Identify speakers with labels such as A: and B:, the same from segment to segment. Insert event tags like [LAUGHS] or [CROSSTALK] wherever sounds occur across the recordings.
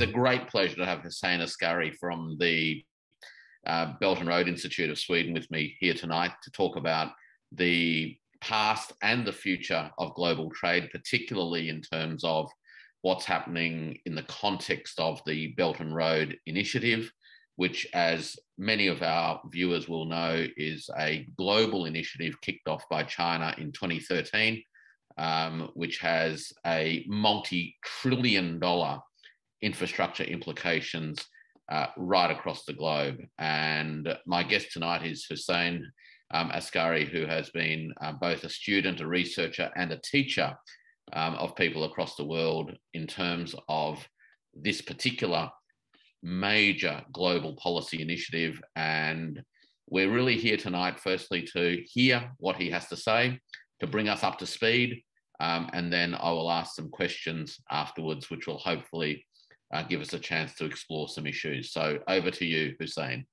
A: it's a great pleasure to have Hussein Askary from the uh, Belt and Road Institute of Sweden with me here tonight to talk about the past and the future of global trade, particularly in terms of what's happening in the context of the Belt and Road Initiative, which, as many of our viewers will know, is a global initiative kicked off by China in 2013, um, which has a multi trillion dollar infrastructure implications uh, right across the globe. And my guest tonight is Hussein um, Askary, who has been uh, both a student, a researcher, and a teacher um, of people across the world in terms of this particular major global policy initiative. And we're really here tonight, firstly, to hear what he has to say, to bring us up to speed. Um, and then I will ask some questions afterwards, which will hopefully uh, give us a chance to explore some issues. So over to you, Hussein.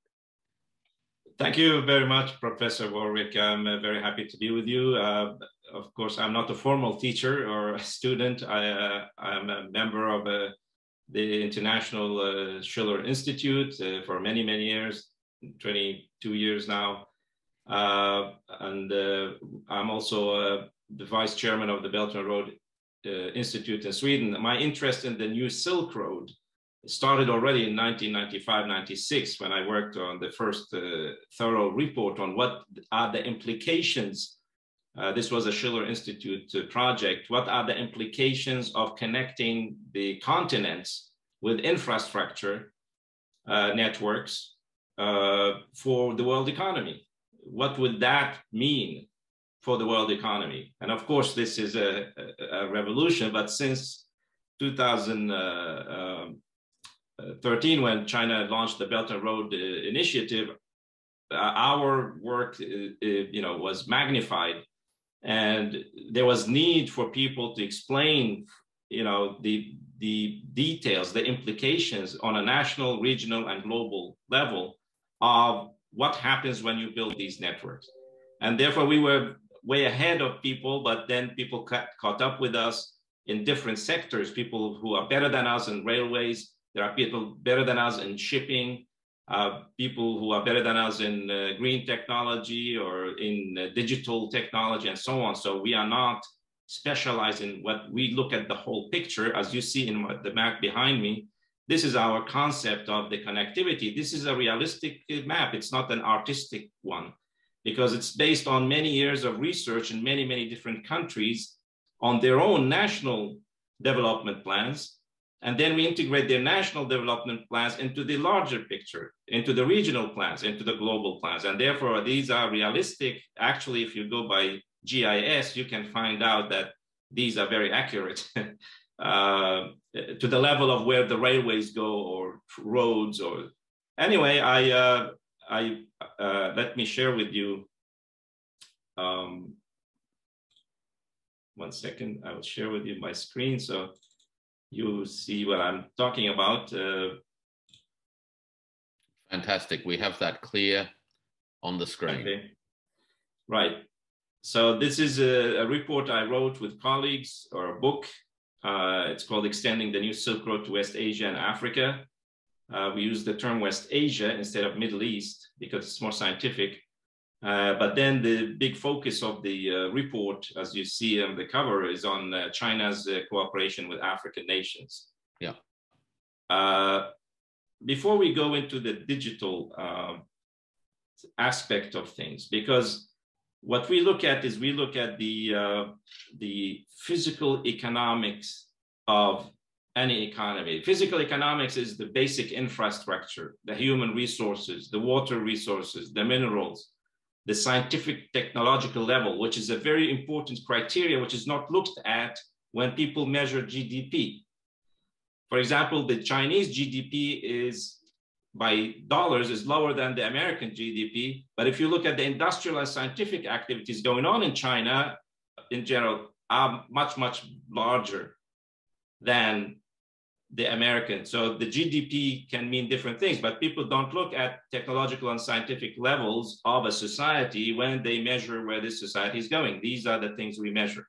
B: Thank you very much, Professor Warwick. I'm uh, very happy to be with you. Uh, of course, I'm not a formal teacher or a student. I, uh, a member of uh, the International uh, Schiller Institute for many, many years, 22 years now. and I'm also the vice chairman of the Belt and Road uh, Institute in Sweden, my interest in the new Silk Road started already in 1995-96 when I worked on the first uh, thorough report on what are the implications. Uh, this was a Schiller Institute uh, project. What are the implications of connecting the continents with infrastructure uh, networks uh, for the world economy? What would that mean for the world economy. And of course, this is a, a, revolution, but since 2013, uh, um, when China launched the Belt and Road uh, Initiative, uh, our work, you know, was magnified, and there was need for people to explain, you know, the the details, the implications on a national, regional, and global level of what happens when you build these networks. And therefore, we were way ahead of people, but then people caught, up with us in different sectors, people who are better than us in railways. There are people better than us in shipping, uh, people who are better than us in uh, green technology or in uh, digital technology and so on. So we are not specialized in what we look at the whole picture. As you see in the map behind me, this is our concept of the connectivity. This is a realistic map. It's not an artistic one because it's based on many years of research in many, many different countries on their own national development plans. And then we integrate their national development plans into the larger picture, into the regional plans, into the global plans. And therefore, these are realistic. Actually, if you go by GIS, you can find out that these are very accurate [LAUGHS] uh, to the level of where the railways go or roads or anyway, I uh, I uh, let me share with you. Um, one second, I will share with you my screen so you see what I'm talking about. Uh,
A: Fantastic. We have that clear on the screen. Okay.
B: Right. So this is a, a, report I wrote with colleagues or a book. Uh, it's called Extending the New Silk Road to West Asia and Africa. Uh, we use the term West Asia instead of Middle East because it's more scientific. Uh, but then the big focus of the uh, report, as you see on the cover, is on uh, China's uh, cooperation with African nations.
A: Yeah.
B: Uh, before we go into the digital um, aspect of things, because what we look at is we look at the the physical economics of any economy. Physical economics is the basic infrastructure, the human resources, the water resources, the minerals, the scientific technological level, which is a very important criteria, which is not looked at when people measure GDP. For example, the Chinese GDP is by dollars is lower than the American GDP. But if you look at the industrial and scientific activities going on in China in general, are much, much larger than the American. So the GDP can mean different things, but people don't look at technological and scientific levels of a society when they measure where this society is going. These are the things we measure.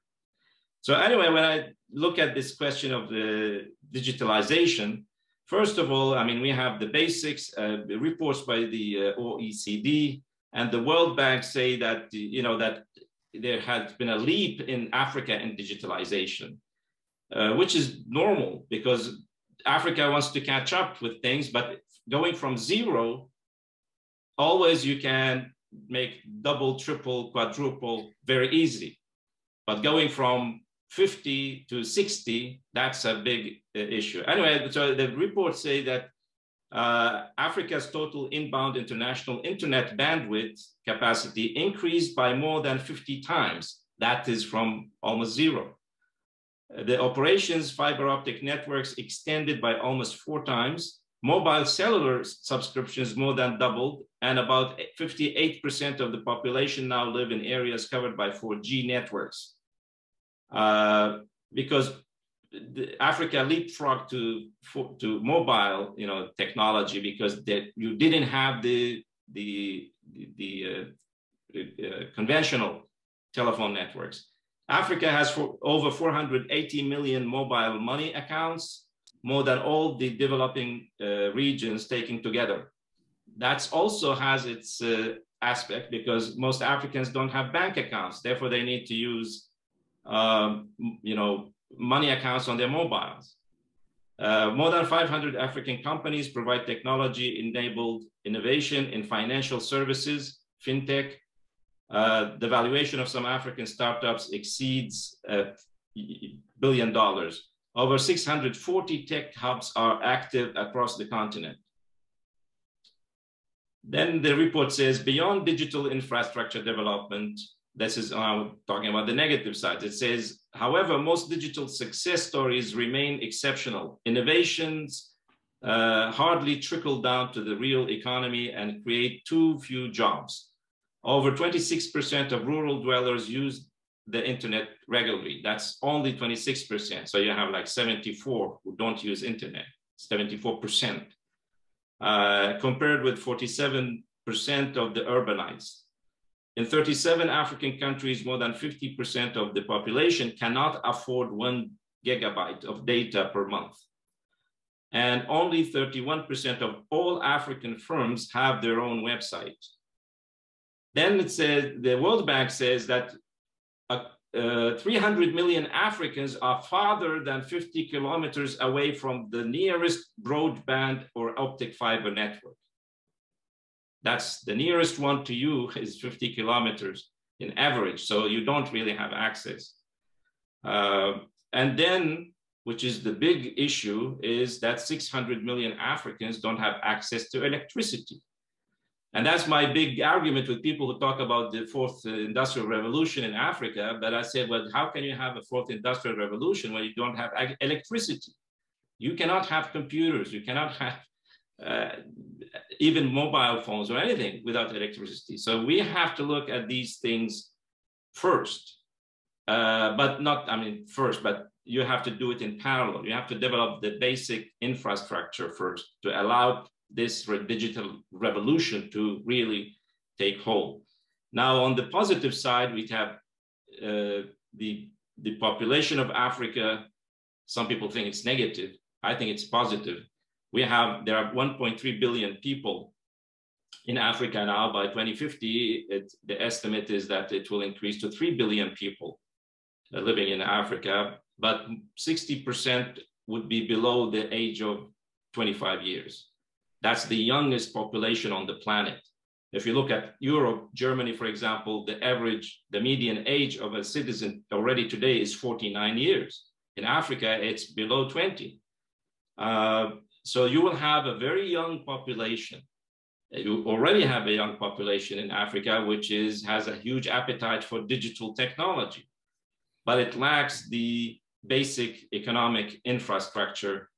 B: So anyway, when I look at this question of the digitalization, First of all, I mean, we have the basics, uh, reports by the uh, OECD and the World Bank say that, you know, that there has been a leap in Africa in digitalization, uh, which is normal because Africa wants to catch up with things, but going from zero, always you can make double, triple, quadruple very easy. But going from 50 to 60, that's a big uh, issue. Anyway, so the reports say that uh, Africa's total inbound international internet bandwidth capacity increased by more than 50 times. That is from almost zero. The operations fiber optic networks extended by almost four times. Mobile cellular subscriptions more than doubled, and about 58% of the population now live in areas covered by 4G networks. Uh, because Africa leapfrogged to to mobile, you know, technology because that you didn't have the the the, uh, uh, conventional telephone networks. Africa has for over 480 million mobile money accounts, more than all the developing uh, regions taken together. That also has its uh, aspect because most Africans don't have bank accounts. Therefore, they need to use, um, you know, money accounts on their mobiles. Uh, more than 500 African companies provide technology-enabled innovation in financial services, fintech, uh, the valuation of some African startups exceeds a billion dollars. Over 640 tech hubs are active across the continent. Then the report says beyond digital infrastructure development, this is uh, talking about the negative side. It says, however, most digital success stories remain exceptional. Innovations uh, hardly trickle down to the real economy and create too few jobs. Over 26% of rural dwellers use the internet regularly. That's only 26%. So you have like 74 who don't use internet, 74%, uh, compared with 47% of the urbanites. In 37 African countries, more than 50% of the population cannot afford one gigabyte of data per month. And only 31% of all African firms have their own website. Then it says the World Bank says that uh, uh, 300 million Africans are farther than 50 kilometers away from the nearest broadband or optic fiber network. That's the nearest one to you [LAUGHS] is 50 kilometers in average, so you don't really have access. Uh, and then, which is the big issue, is that 600 million Africans don't have access to electricity. And that's my big argument with people who talk about the fourth industrial revolution in Africa. But I said, well, how can you have a fourth industrial revolution when you don't have electricity? You cannot have computers, you cannot have uh, even mobile phones or anything without electricity. So we have to look at these things first, uh, but not, I mean, first, but you have to do it in parallel. You have to develop the basic infrastructure first to allow this digital revolution to really take hold. Now, on the positive side, we have uh, the, the population of Africa. Some people think it's negative. I think it's positive. We have, there are 1.3 billion people in Africa now. By 2050, it, the estimate is that it will increase to 3 billion people uh, living in Africa, but 60% would be below the age of 25 years. That's the youngest population on the planet. If you look at Europe, Germany, for example, the average, the median age of a citizen already today is 49 years. In Africa, it's below 20. Uh, so you will have a very young population. You already have a young population in Africa, which is has a huge appetite for digital technology, but it lacks the basic economic infrastructure,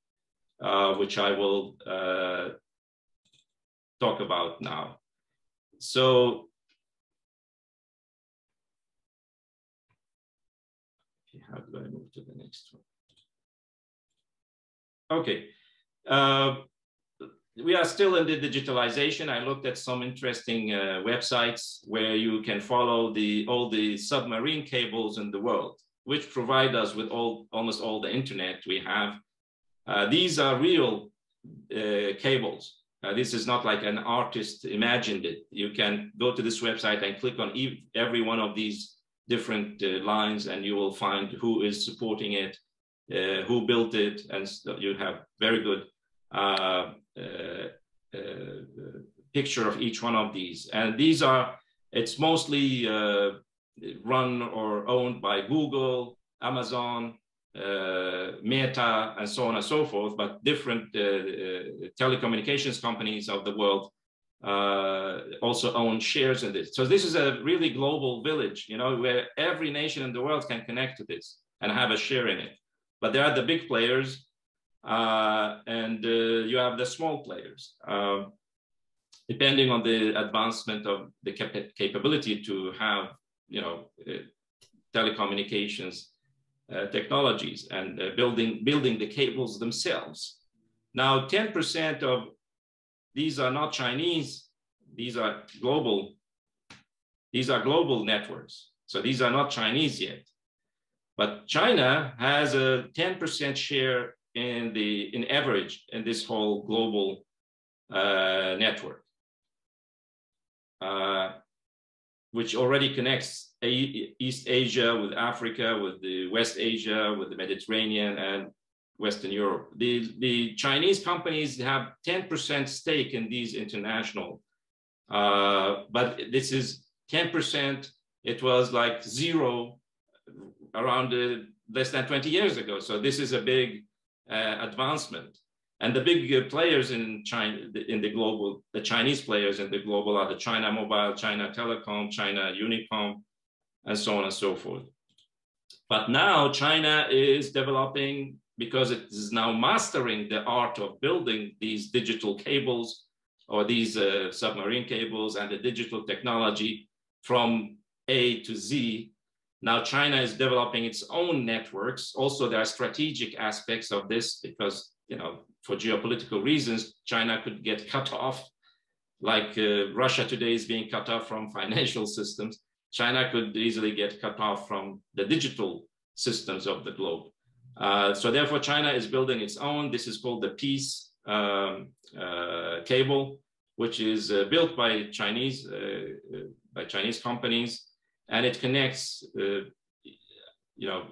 B: uh, which I will uh, talk about now. So how do I move to the next one? Okay. Uh, we are still in the digitalization. I looked at some interesting uh, websites where you can follow the all the submarine cables in the world, which provide us with all almost all the internet we have. Uh, these are real uh, cables. Uh, this is not like an artist imagined it. You can go to this website and click on every one of these different uh, lines and you will find who is supporting it, uh, who built it, and you have very good uh, uh, uh, picture of each one of these. And these are, it's mostly run or owned by Google, Amazon, Meta, and so on and so forth, but different uh, uh, telecommunications companies of the world uh, also own shares in this. So this is a really global village, you know, where every nation in the world can connect to this and have a share in it. But there are the big players, uh, and uh, you have the small players. Um, depending on the advancement of the cap- capability to have, you know, telecommunications uh, technologies and uh, building, building the cables themselves. Now, 10% of these are not Chinese, these are global, these are global networks. So these are not Chinese yet. But China has a 10% share in the in average in this whole global uh, network, uh, which already connects East Asia, with Africa, with the West Asia, with the Mediterranean, and Western Europe. The, the Chinese companies have 10% stake in these international, uh, but this is 10%. It was like zero around uh, less than 20 years ago. So this is a big uh, advancement. And the big uh, players in China, in the global, the Chinese players in the global are the China Mobile, China Telecom, China Unicom, and so on and so forth. But now China is developing because it is now mastering the art of building these digital cables or these uh, submarine cables and the digital technology from A to Z. Now China is developing its own networks. Also, there are strategic aspects of this because, you know, for geopolitical reasons, China could get cut off, like uh, Russia today is being cut off from [LAUGHS] financial systems. China could easily get cut off from the digital systems of the globe. Uh, so therefore, China is building its own. This is called the Peace um, uh, cable, which is uh, built by Chinese uh, uh, by Chinese companies, and it connects, uh, you know,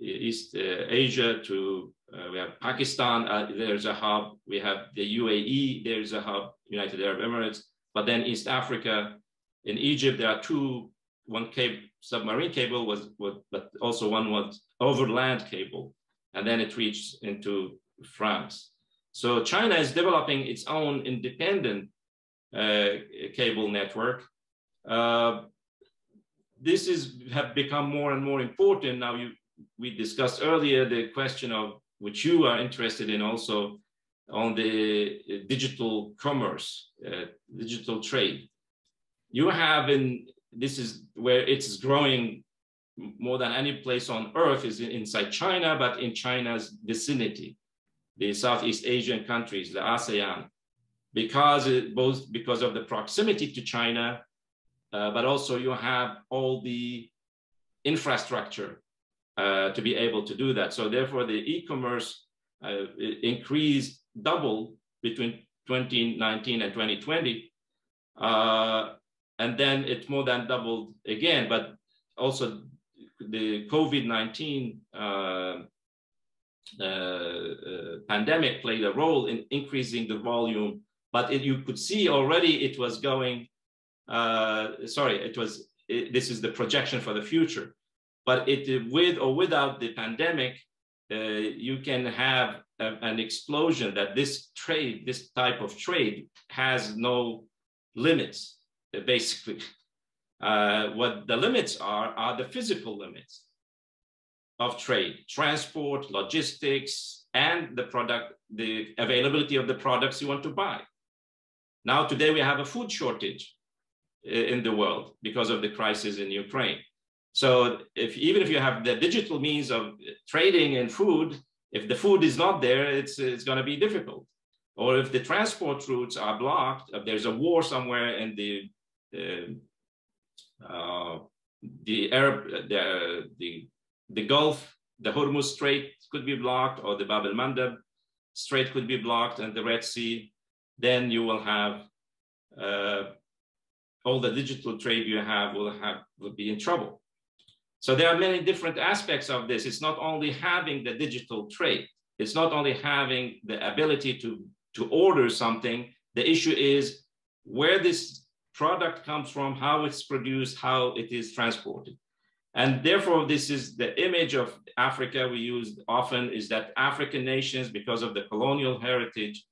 B: East Asia to we have Pakistan. there's a hub. We have the UAE. There's a hub, United Arab Emirates. But then East Africa, in Egypt, there are two one cable, submarine cable was, was, but also one was overland cable, and then it reached into France. So China is developing its own independent uh, cable network. Uh, this is have become more and more important now. You, we discussed earlier the question of which you are interested in also on the digital commerce, uh, digital trade. You have in this is where it's growing more than any place on earth is inside China, but in China's vicinity, the Southeast Asian countries, the ASEAN, because it, both because of the proximity to China, uh, but also you have all the infrastructure uh, to be able to do that. So therefore, the e-commerce uh, increased double between 2019 and 2020. Uh, and then it more than doubled again. But also the COVID-19 uh, uh, uh, pandemic played a role in increasing the volume, but it, you could see already it was going, uh, sorry, it was, it, this is the projection for the future. But it, with or without the pandemic, uh, you can have an explosion that this trade, this type of trade has no limits basically. Uh, what the limits are, are the physical limits of trade, transport, logistics, and the product, the availability of the products you want to buy. Now, today we have a food shortage uh, in the world because of the crisis in Ukraine. So if even if you have the digital means of trading in food, if the food is not there, it's, it's going to be difficult. Or if the transport routes are blocked, if there's a war somewhere in the Uh, uh, the Arab, uh, the, the, the Gulf, the Hormuz Strait could be blocked, or the Bab el Mandeb Strait could be blocked and the Red Sea, then you will have uh, all the digital trade you have will have will be in trouble. So there are many different aspects of this. It's not only having the digital trade. It's not only having the ability to, to order something. The issue is where this product comes from, how it's produced, how it is transported. And therefore, this is the image of Africa we use often is that African nations, because of the colonial heritage,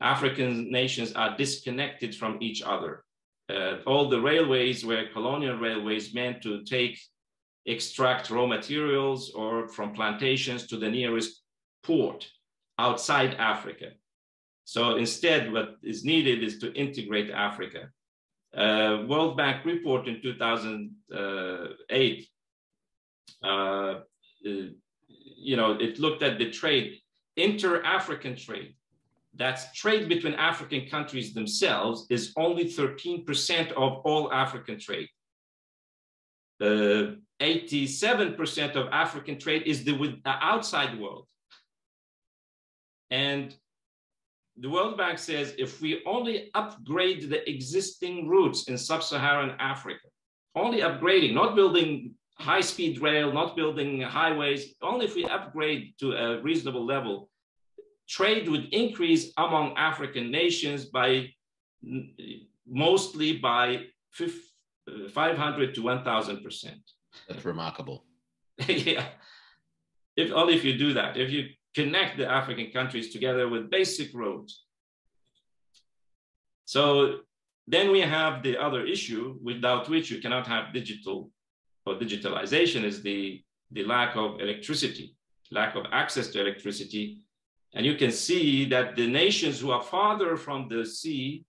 B: African nations are disconnected from each other. Uh, all the railways were colonial railways meant to take, extract raw materials or from plantations to the nearest port outside Africa. So instead, what is needed is to integrate Africa. Uh, World Bank report in 2008 uh, you know, it looked at the trade, inter-African trade. That's trade between African countries themselves is only 13% of all African trade. The 87% of African trade is the with the outside world. And the World Bank says if we only upgrade the existing routes in sub-Saharan Africa, only upgrading, not building high speed rail, not building highways, only if we upgrade to a reasonable level, trade would increase among African nations by mostly by 500 to 1000%.
A: That's remarkable. [LAUGHS]
B: yeah. If only if you do that, if you connect the African countries together with basic roads. So then we have the other issue without which you cannot have digital or digitalization is the, the lack of electricity, lack of access to electricity. And you can see that the nations who are farther from the sea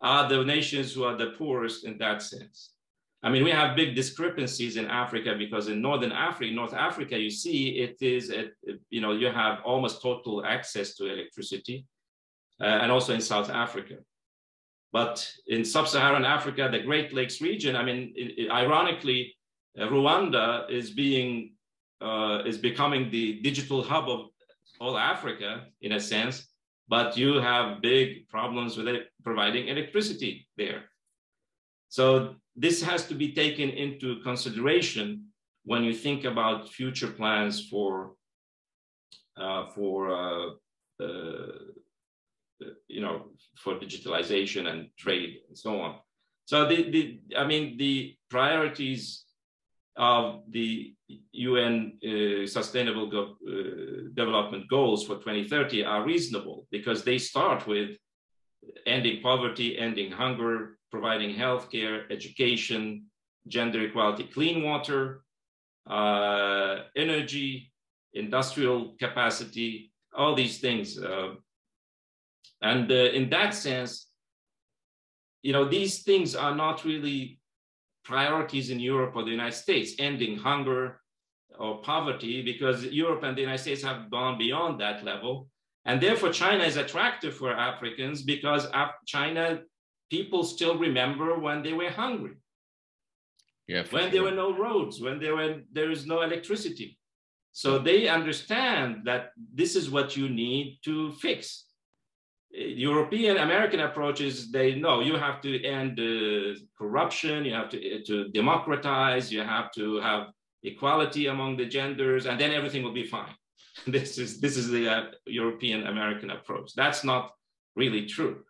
B: are the nations who are the poorest in that sense. I mean, we have big discrepancies in Africa because in Northern Africa, North Africa, you see it is, you know, you have almost total access to electricity uh, and also in South Africa. But in sub-Saharan Africa, the Great Lakes region, I mean, it, it, ironically, uh, Rwanda is being uh, is becoming the digital hub of all Africa in a sense, but you have big problems with it, providing electricity there. So this has to be taken into consideration when you think about future plans for uh, for uh, uh, you know, for digitalization and trade and so on. So the, the I mean, the priorities of the UN uh, Sustainable Go- uh, Development Goals for 2030 are reasonable because they start with ending poverty, ending hunger, providing healthcare, education, gender equality, clean water, uh, energy, industrial capacity, all these things. Uh, and uh, in that sense, you know, these things are not really priorities in Europe or the United States, ending hunger or poverty, because Europe and the United States have gone beyond that level. And therefore, China is attractive for Africans because China, people still remember when they were hungry. Yeah, when sure. there were no roads, when there were there is no electricity. So they understand that this is what you need to fix. European American approaches, they know you have to end uh, corruption, you have to, to democratize, you have to have equality among the genders, and then everything will be fine. [LAUGHS] this is this is the uh, European American approach. That's not really true.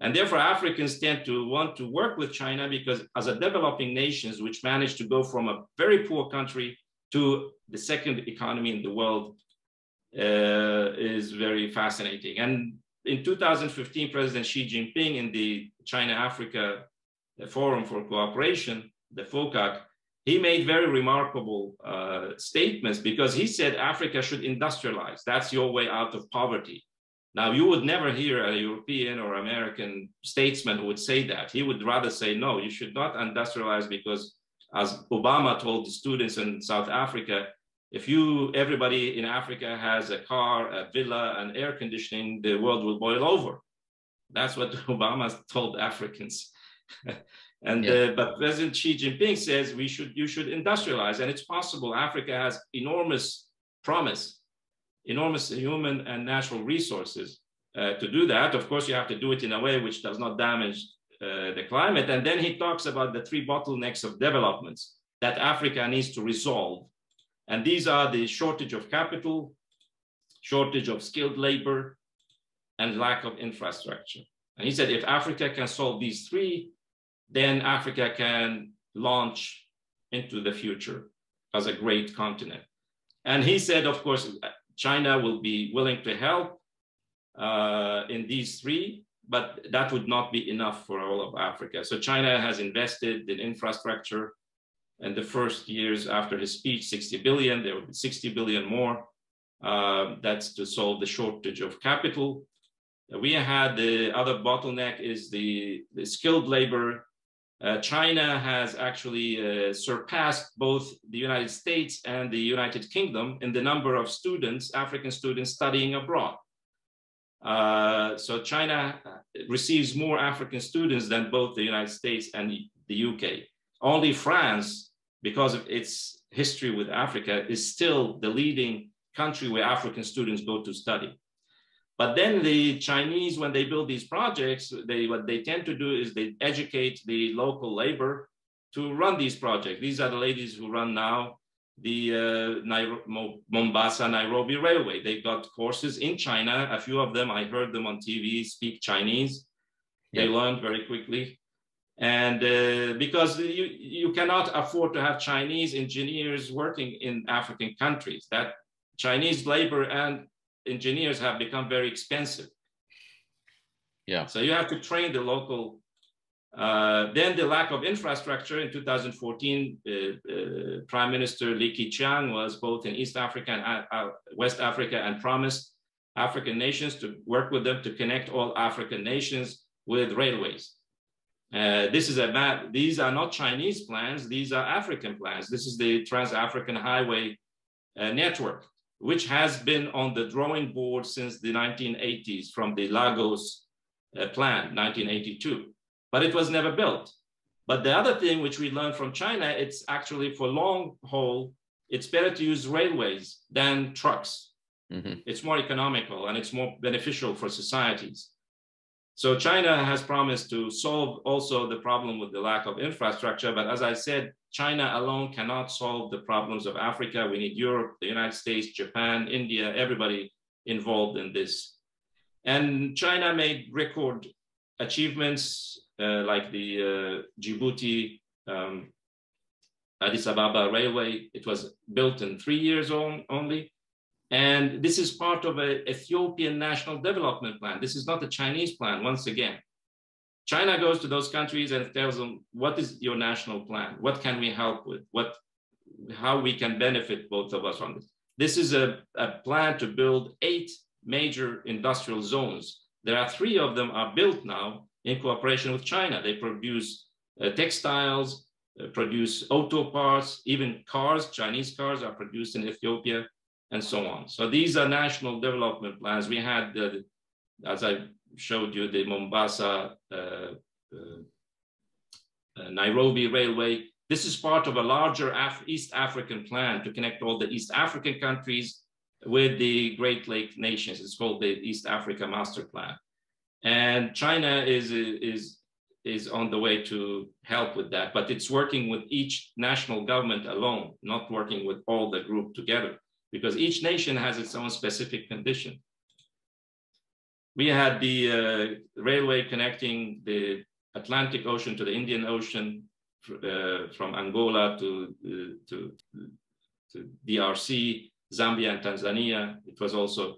B: And therefore, Africans tend to want to work with China because, as a developing nations, which managed to go from a very poor country to the second economy in the world, uh, is very fascinating. And in 2015, President Xi Jinping in the China-Africa Forum for Cooperation, the FOCAC, he made very remarkable uh, statements because he said Africa should industrialize. That's your way out of poverty. Now, you would never hear a European or American statesman who would say that. He would rather say, no, you should not industrialize because, as Obama told the students in South Africa, if you everybody in africa has a car a villa and air conditioning the world will boil over that's what [LAUGHS] obama told africans [LAUGHS] and yeah. uh, but president xi jinping says we should you should industrialize and it's possible africa has enormous promise enormous human and natural resources uh, to do that. Of course, you have to do it in a way which does not damage uh, the climate. And then he talks about the three bottlenecks of developments that Africa needs to resolve. And these are the shortage of capital, shortage of skilled labor, and lack of infrastructure. And he said if Africa can solve these three, then Africa can launch into the future as a great continent. And he said, of course, China will be willing to help uh, in these three, but that would not be enough for all of Africa. So China has invested in infrastructure. In the first years after his speech, 60 billion, there will be 60 billion more. Uh, that's to solve the shortage of capital. We had the other bottleneck is the, the skilled labor. Uh, China has actually uh, surpassed both the United States and the United Kingdom in the number of students, African students studying abroad. Uh, so China receives more African students than both the United States and the UK. Only France, because of its history with Africa, is still the leading country where African students go to study. But then the Chinese, when they build these projects, they what they tend to do is they educate the local labor to run these projects. These are the ladies who run now the uh, Mombasa Nairobi Railway. They got courses in China. A few of them, I heard them on TV speak Chinese. They yeah. learned very quickly. And uh, because you, you cannot afford to have Chinese engineers working in African countries, that Chinese labor and engineers have become very expensive.
A: Yeah.
B: So you have to train the local uh, then the lack of infrastructure in 2014, uh, uh, Prime Minister Li Keqiang was both in East Africa and uh, uh, West Africa and promised African nations to work with them to connect all African nations with railways. Uh, this is a map. These are not Chinese plans. These are African plans. This is the Trans-African Highway network, which has been on the drawing board since the 1980s from the Lagos plan, 1982 but it was never built. But the other thing which we learned from China, it's actually for long haul, it's better to use railways than trucks. Mm-hmm. It's more economical and it's more beneficial for societies. So China has promised to solve also the problem with the lack of infrastructure. But as I said, China alone cannot solve the problems of Africa. We need Europe, the United States, Japan, India, everybody involved in this. And China made record achievements uh, like the uh, Djibouti um, Addis Ababa railway. It was built in three years on, only. And this is part of an Ethiopian national development plan. This is not a Chinese plan, once again. China goes to those countries and tells them, what is your national plan? What can we help with? What, how we can benefit both of us from this? This is a, a plan to build eight major industrial zones. There are three of them are built now, in cooperation with China. They produce uh, textiles, uh, produce auto parts, even cars, Chinese cars are produced in Ethiopia, and so on. So these are national development plans. We had, uh, as I showed you, the Mombasa uh, uh, uh, Nairobi Railway. This is part of a larger Af East African plan to connect all the East African countries with the Great Lake nations. It's called the East Africa Master Plan and China is is is on the way to help with that, but it's working with each national government alone, not working with all the group together, because each nation has its own specific condition. We had the uh, railway connecting the Atlantic Ocean to the Indian Ocean uh, from Angola to, uh, to, to DRC, Zambia and Tanzania. It was also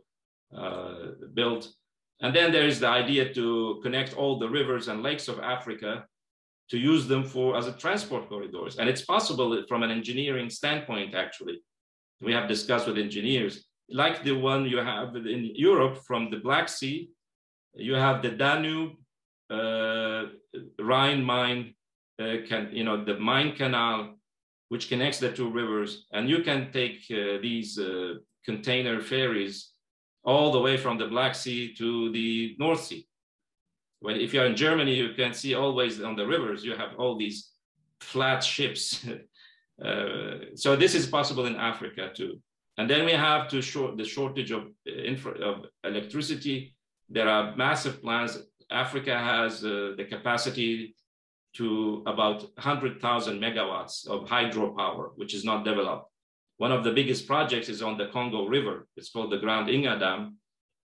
B: built. And then there is the idea to connect all the rivers and lakes of Africa to use them for as a transport corridors. And it's possible from an engineering standpoint, actually. We have discussed with engineers, like the one you have in Europe from the Black Sea, you have the Danube, uh, Rhine Main, uh, can, you know, the Main Canal, which connects the two rivers. And you can take uh, these uh, container ferries all the way from the Black Sea to the North Sea. When if you're in Germany, you can see always on the rivers, you have all these flat ships. [LAUGHS] uh, so this is possible in Africa too. And then we have to short the shortage of, infra, of electricity. There are massive plans. Africa has uh, the capacity to about 100,000 megawatts of hydropower, which is not developed. One of the biggest projects is on the Congo River. It's called the Grand Inga Dam,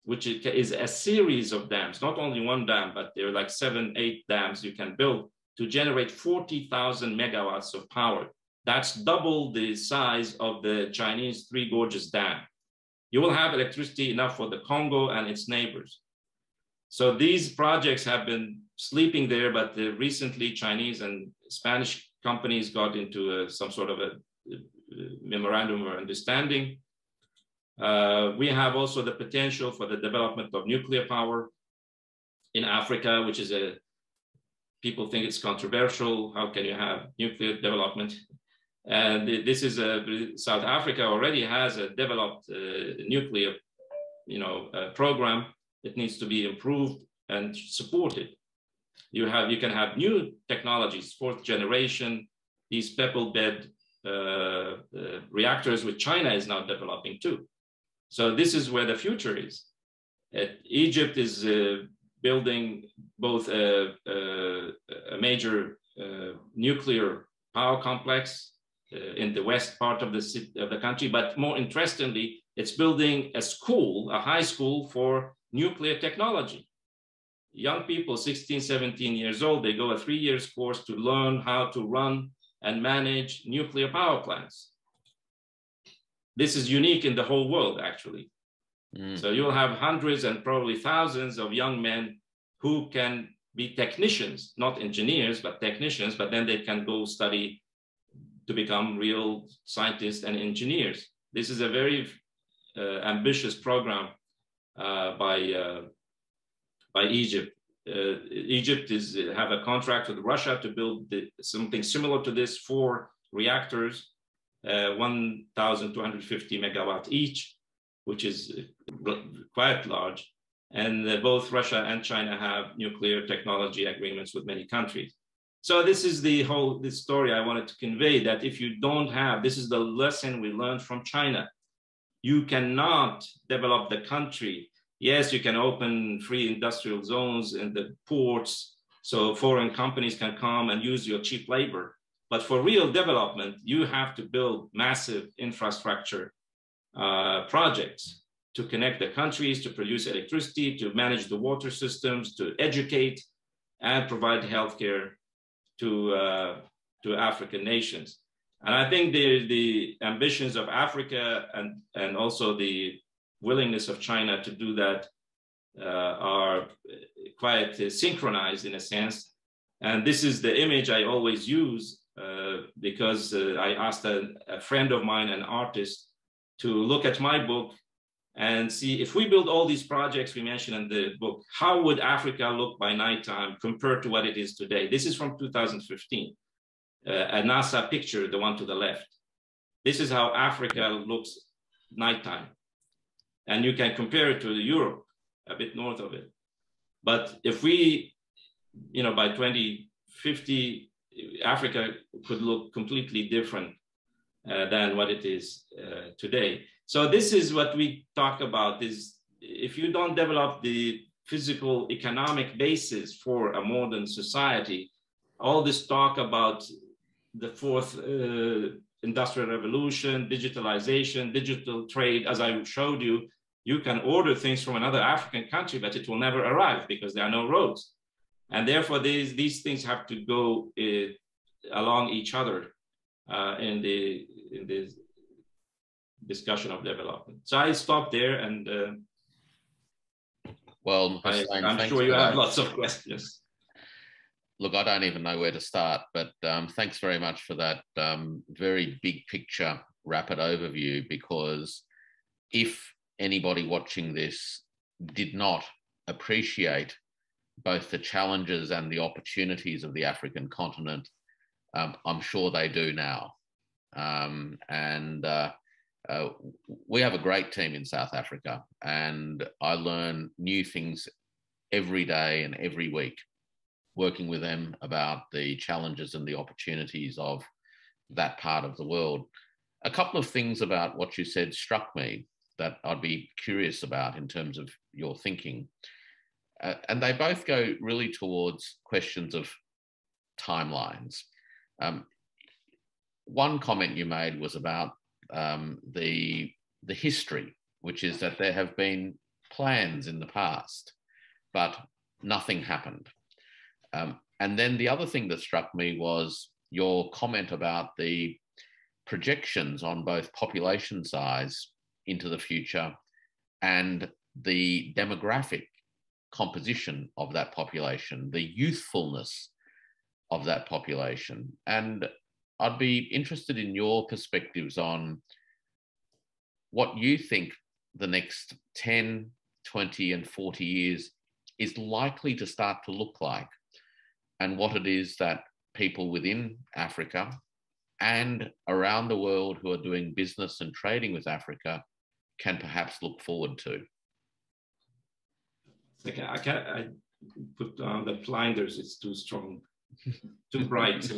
B: which is a series of dams, not only one dam, but there are like seven, eight dams you can build to generate 40,000 megawatts of power. That's double the size of the Chinese Three Gorges Dam. You will have electricity enough for the Congo and its neighbors. So these projects have been sleeping there, but the recently Chinese and Spanish companies got into a, some sort of a, a memorandum of understanding. Uh, we have also the potential for the development of nuclear power in Africa, which is a people think it's controversial. How can you have nuclear development? And this is a South Africa already has a developed uh, nuclear, you know, uh, program. It needs to be improved and supported. You have you can have new technologies, fourth generation, these pebble bed uh, uh, reactors, which China is now developing too. So this is where the future is. Egypt is uh, building both a, a, a major uh, nuclear power complex uh, in the west part of the, city, of the country, but more interestingly, it's building a school, a high school for nuclear technology. Young people, 16, 17 years old, they go a three years course to learn how to run and manage nuclear power plants. This is unique in the whole world, actually. Mm. So you'll have hundreds and probably thousands of young men who can be technicians, not engineers, but technicians, but then they can go study to become real scientists and engineers. This is a very uh, ambitious program uh, by, uh, by Egypt. Uh, Egypt is have a contract with Russia to build the, something similar to this, four reactors, uh, 1,250 megawatt each, which is quite large. And both Russia and China have nuclear technology agreements with many countries. So this is the whole this story I wanted to convey that if you don't have, this is the lesson we learned from China. You cannot develop the country. Yes, you can open free industrial zones in the ports so foreign companies can come and use your cheap labor. But for real development, you have to build massive infrastructure uh, projects to connect the countries, to produce electricity, to manage the water systems, to educate, and provide healthcare to, uh, to African nations. And I think the, the ambitions of Africa and, and also the willingness of China to do that uh, are quite synchronized in a sense. And this is the image I always use uh, because uh, I asked a, a friend of mine, an artist, to look at my book and see if we build all these projects we mentioned in the book, how would Africa look by nighttime compared to what it is today? This is from 2015, uh, a NASA picture, the one to the left. This is how Africa looks nighttime. And you can compare it to Europe, a bit north of it. But if we, you know, by 2050, Africa could look completely different uh, than what it is uh, today. So this is what we talk about is if you don't develop the physical economic basis for a modern society, all this talk about the fourth uh, industrial revolution, digitalization, digital trade, as I showed you, you can order things from another African country, but it will never arrive because there are no roads. And therefore, these, these things have to go uh, along each other uh, in the in the discussion of development. So I stop there and uh,
A: well,
B: I, am sure you have lots of questions.
A: Look, I don't even know where to start, but um, thanks very much for that um, very big picture, rapid overview. Because if anybody watching this did not appreciate both the challenges and the opportunities of the African continent, um, I'm sure they do now. Um, and uh, uh, we have a great team in South Africa, and I learn new things every day and every week working with them about the challenges and the opportunities of that part of the world. a couple of things about what you said struck me that I'd be curious about in terms of your thinking. Uh, and they both go really towards questions of timelines. Um, one comment you made was about um, the the history, which is that there have been plans in the past, but nothing happened. Um, and then the other thing that struck me was your comment about the projections on both population size into the future and the demographic composition of that population, the youthfulness of that population. And I'd be interested in your perspectives on what you think the next 10, 20, and 40 years is likely to start to look like, and what it is that people within Africa and around the world who are doing business and trading with Africa can perhaps look forward to.
B: Okay, I can't. I put on the blinders. It's too strong, too bright.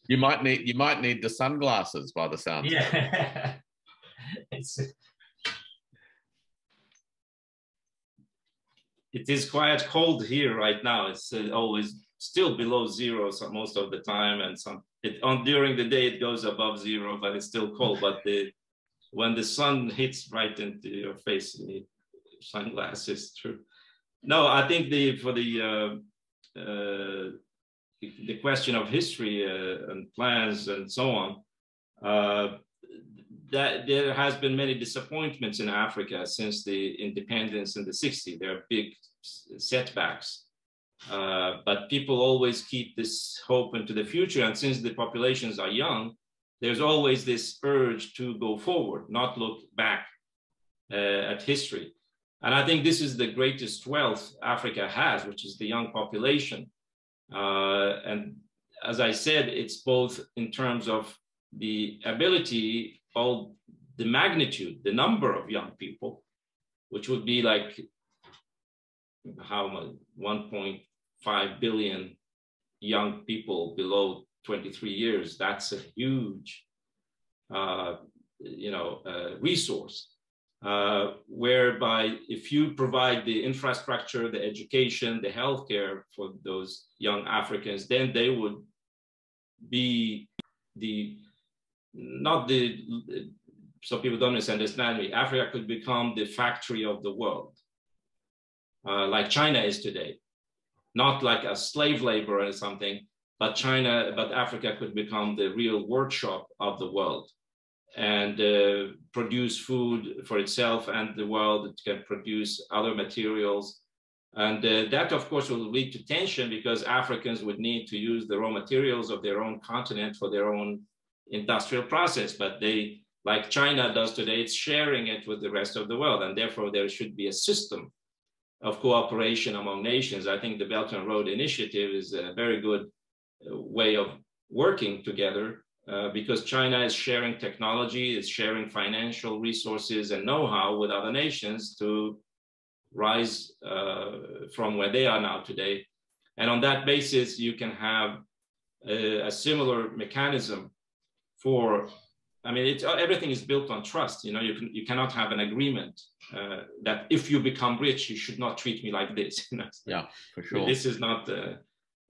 B: [LAUGHS]
A: you might need. You might need the sunglasses by the sound.
C: Yeah. [LAUGHS] it's.
B: It is quite cold here right now. It's uh, always still below zero so most of the time, and some it on during the day it goes above zero, but it's still cold. But the when the sun hits right into your face, you need sunglasses. True. No, I think the for the uh, uh, the question of history uh, and plans and so on, uh, that there has been many disappointments in Africa since the independence in the 60s. There are big setbacks, uh, but people always keep this hope into the future. And since the populations are young, there's always this urge to go forward, not look back uh, at history. And I think this is the greatest wealth Africa has, which is the young population. Uh, and as I said, it's both in terms of the ability, all the magnitude, the number of young people, which would be like how much 1.5 billion young people below 23 years. That's a huge, uh, you know, uh, resource uh, whereby if you provide the infrastructure, the education, the healthcare for those young Africans, then they would be the not the so people don't misunderstand me. Africa could become the factory of the world, uh, like China is today, not like a slave labor or something, but China, but Africa could become the real workshop of the world and uh, produce food for itself and the world. It can produce other materials. And uh, that, of course, will lead to tension because Africans would need to use the raw materials of their own continent for their own industrial process. But they, like China does today, it's sharing it with the rest of the world. And therefore, there should be a system of cooperation among nations. I think the Belt and Road Initiative is a very good uh, way of working together uh, because China is sharing technology, is sharing financial resources and know-how with other nations to rise uh, from where they are now today. And on that basis, you can have a, a similar mechanism for. I mean, it's, everything is built on trust. You know, you can you cannot have an agreement uh, that if you become rich, you should not treat me like this. [LAUGHS]
A: yeah, for sure.
B: This is not. Uh,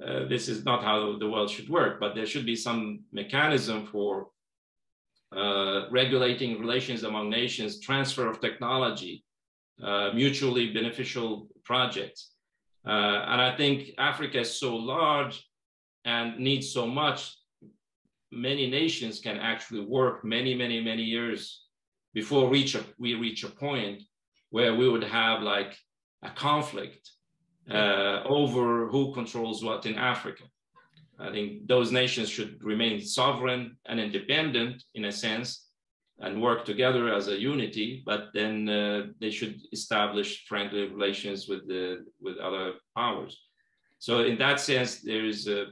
B: uh, this is not how the world should work, but there should be some mechanism for uh, regulating relations among nations, transfer of technology, uh, mutually beneficial projects. Uh, and I think Africa is so large and needs so much, many nations can actually work many, many, many years before reach a, we reach a point where we would have like a conflict uh, over who controls what in Africa. I think those nations should remain sovereign and independent in a sense and work together as a unity, but then uh, they should establish friendly relations with the with other powers. So in that sense, there is a,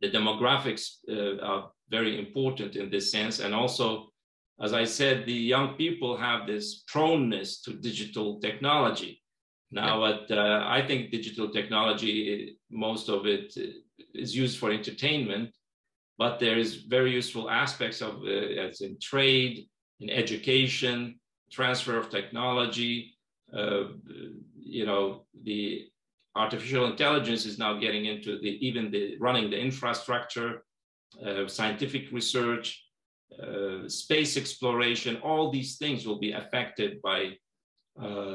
B: the demographics uh, are very important in this sense, and also, as I said, the young people have this proneness to digital technology. Now, what uh, I think digital technology, most of it is used for entertainment, but there is very useful aspects of uh, as in trade, in education, transfer of technology. Uh, you know, the artificial intelligence is now getting into the even the running the infrastructure, uh, scientific research, uh, space exploration. All these things will be affected by uh,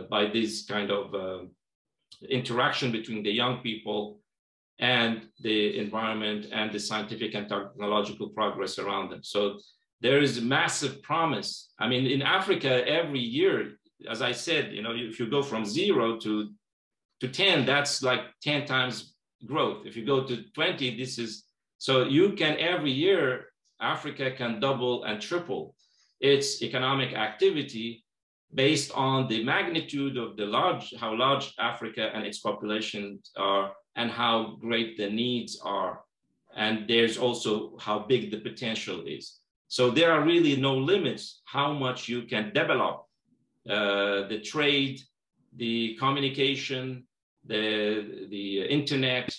B: by this kind of uh, interaction between the young people and the environment and the scientific and technological progress around them. So there is massive promise. I mean, in Africa, every year, as I said, you know, if you go from zero to to 10, that's like 10 times growth. If you go to 20, this is so you can every year, Africa can double and triple its economic activity based on the magnitude of the large, how large Africa and its populations are and how great the needs are. And there's also how big the potential is. So there are really no limits how much you can develop uh, the trade, the communication, the, the internet,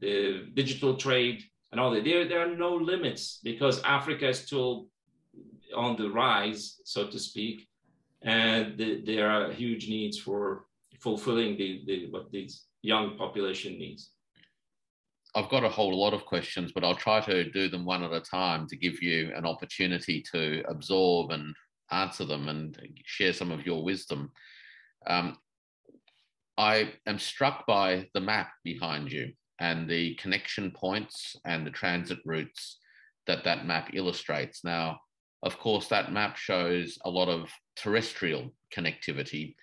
B: the digital trade, and all that. There, there are no limits because Africa is still on the rise, so to speak, and the, there are huge needs for fulfilling the, the, what these young population needs.
A: I've got a whole lot of questions, but I'll try to do them one at a time to give you an opportunity to absorb and answer them and share some of your wisdom. Um, I am struck by the map behind you and the connection points and the transit routes that that map illustrates. Now, of course, that map shows a lot of terrestrial connectivity,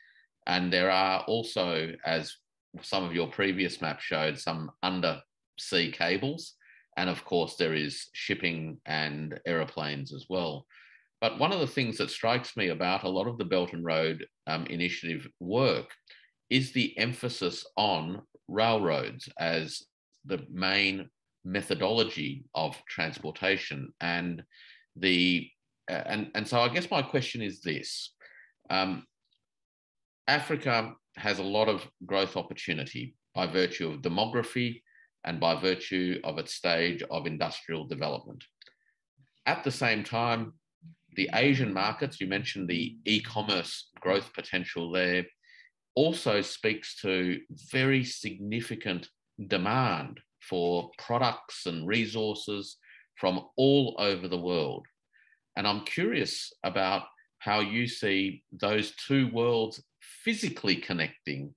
A: and there are also, as some of your previous maps showed, some undersea cables. And of course, there is shipping and aeroplanes as well. But one of the things that strikes me about a lot of the Belt and Road um, Initiative work is the emphasis on railroads as the main methodology of transportation and the and and so I guess my question is this: um, Africa has a lot of growth opportunity by virtue of demography and by virtue of its stage of industrial development. At the same time, the Asian markets, you mentioned the e commerce growth potential there, also speaks to very significant demand for products and resources from all over the world. And I'm curious about how you see those two worlds physically connecting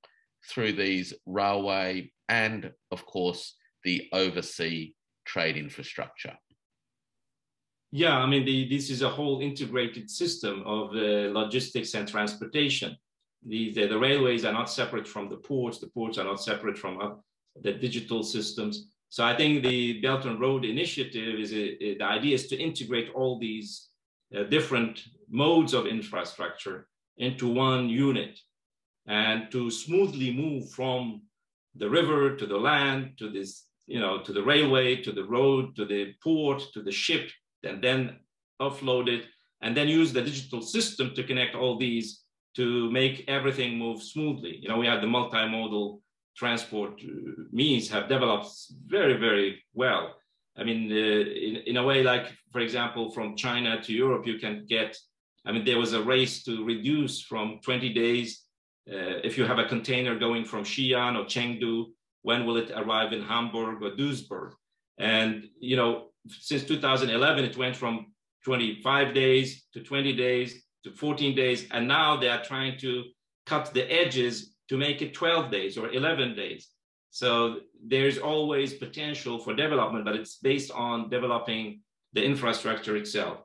A: through these railway and, of course, the overseas trade infrastructure.
B: Yeah, I mean, the, this is a whole integrated system of uh, logistics and transportation. The, the, the, railways are not separate from the ports, the ports are not separate from uh, the digital systems. So I think the Belt and Road Initiative is a, a, the idea is to integrate all these uh, different modes of infrastructure into one unit and to smoothly move from the river to the land to this you know to the railway to the road to the port to the ship and then offload it and then use the digital system to connect all these to make everything move smoothly. You know we have the multimodal transport uh, means have developed very very well I mean, uh, in, in a way, like, for example, from China to Europe, you can get, I mean, there was a race to reduce from 20 days. Uh, if you have a container going from Xi'an or Chengdu, when will it arrive in Hamburg or Duisburg? And, you know, since 2011, it went from 25 days to 20 days to 14 days. And now they are trying to cut the edges to make it 12 days or 11 days. So there's always potential for development, but it's based on developing the infrastructure itself.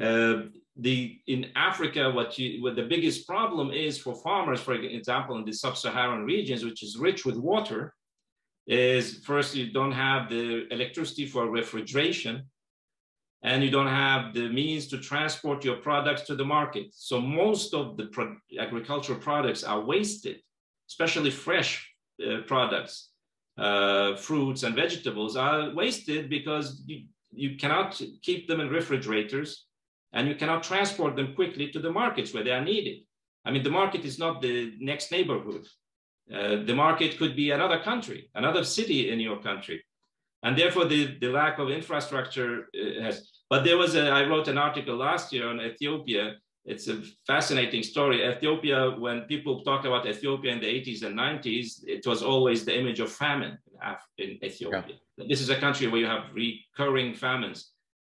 B: Uh, the in Africa, what you what the biggest problem is for farmers, for example, in the sub-Saharan regions, which is rich with water, is first you don't have the electricity for refrigeration, and you don't have the means to transport your products to the market. So most of the pro- agricultural products are wasted, especially fresh uh, products, uh, fruits and vegetables are wasted because you, you cannot keep them in refrigerators and you cannot transport them quickly to the markets where they are needed. I mean, the market is not the next neighborhood. Uh, the market could be another country, another city in your country. And therefore, the, the lack of infrastructure uh, has. But there was a, I wrote an article last year on Ethiopia. It's a fascinating story. Ethiopia, when people talk about Ethiopia in the 80s and 90s, it was always the image of famine in, in Ethiopia. Yeah. This is a country where you have recurring famines.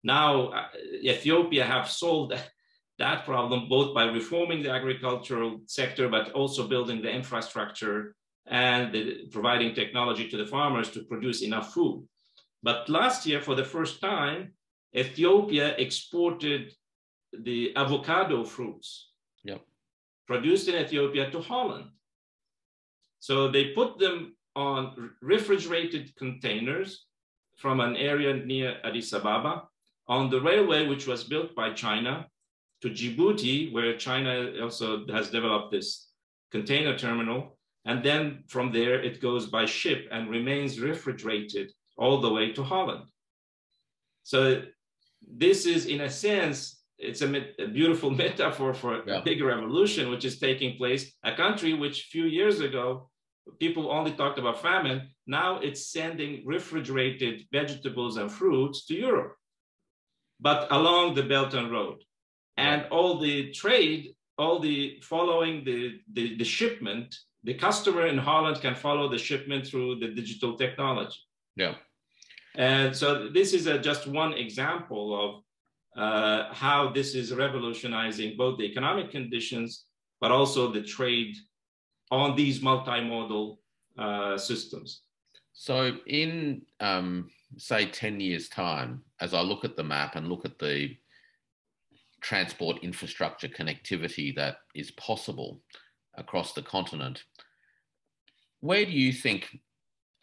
B: Now, uh, Ethiopia have solved [LAUGHS] that problem both by reforming the agricultural sector, but also building the infrastructure and the, providing technology to the farmers to produce enough food. But last year, for the first time, Ethiopia exported the avocado fruits
A: yep.
B: produced in Ethiopia to Holland. So they put them on refrigerated containers from an area near Addis Ababa on the railway, which was built by China to Djibouti, where China also has developed this container terminal. And then from there, it goes by ship and remains refrigerated all the way to Holland. So this is, in a sense, it's a, a beautiful [LAUGHS] metaphor for yeah. a big revolution, which is taking place. A country which a few years ago, people only talked about famine. Now it's sending refrigerated vegetables and fruits to Europe, but along the Belt and Road and all the trade, all the following the, the, the shipment, the customer in Holland can follow the shipment through the digital technology.
A: Yeah.
B: And so this is a, just one example of uh, how this is revolutionizing both the economic conditions, but also the trade on these multimodal uh, systems.
A: So, in um, say 10 years' time, as I look at the map and look at the transport infrastructure connectivity that is possible across the continent. Where do you think